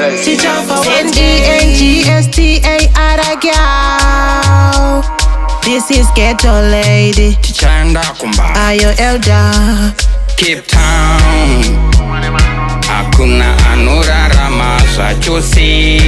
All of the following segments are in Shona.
N G N G S T A R A girl. This is ghetto lady. Tichanda kumba. Ayo elder. Cape Town. Akuna anurara masa chusi.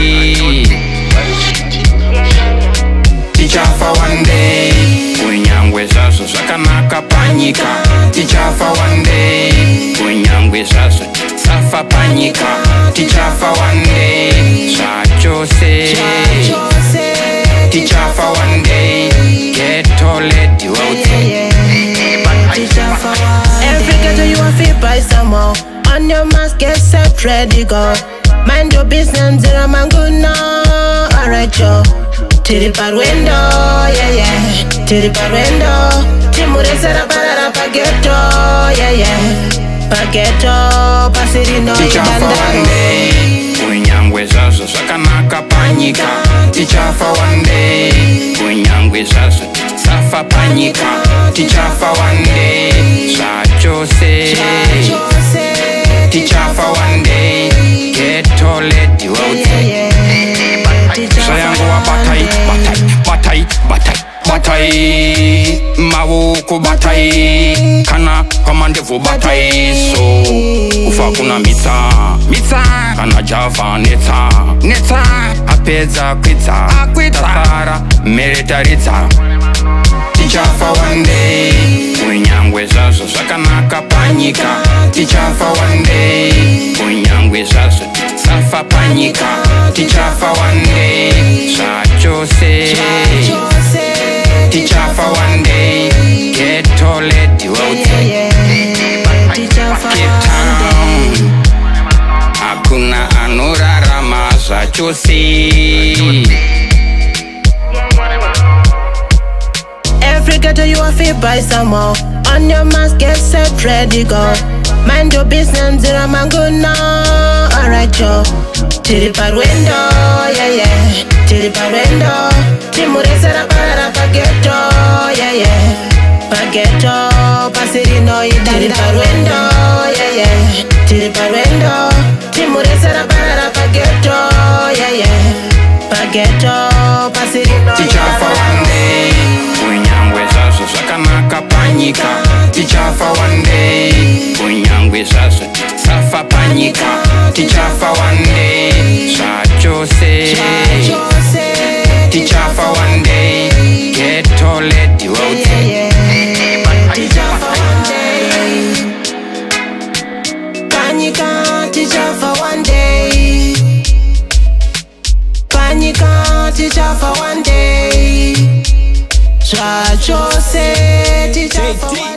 tichafa panyika tichafa one day zvachose tichafa one day geto ledi On your mask, get set, ready, go Mind your business, zero manguno Alright, yo Tiri parwendo, yeah, yeah Tiri parwendo Timurese, rapa, rapa, ghetto, yeah, yeah Pa ghetto pasi rinokunyangwe zvazvo zvakanaka panyika tichafa day kunyangwe zvazvo tisafa panyika tichafa day zvachose tichafa day batai mavuku batai kana kwamandevu batai so kufa kuna mita mita kana java neta neta apedza kwidza akwitara meretaridza tichafa one day kunyangwe zvazvo zvakanaka panyika tichafa one day kunyangwe zvazvo tisafa panyika tichafa one day zvachose tichafa one day getoledi wodzi yeah, yeah, yeah. to see. Every ghetto you are fit by some more. On your mask, get set, ready, go. Mind your business, zero man, good now. Alright, Joe. Tiri parwendo, yeah, yeah. Tiri parwendo. Timure sera para paghetto, yeah, yeah. Paghetto, passerino, itari parwendo. panyika tichafa one day kunyangwe zvazvo safa panyika tichafa one day zvachose tichafa one day getoledwot Tchau, tchau, tchau. teacher for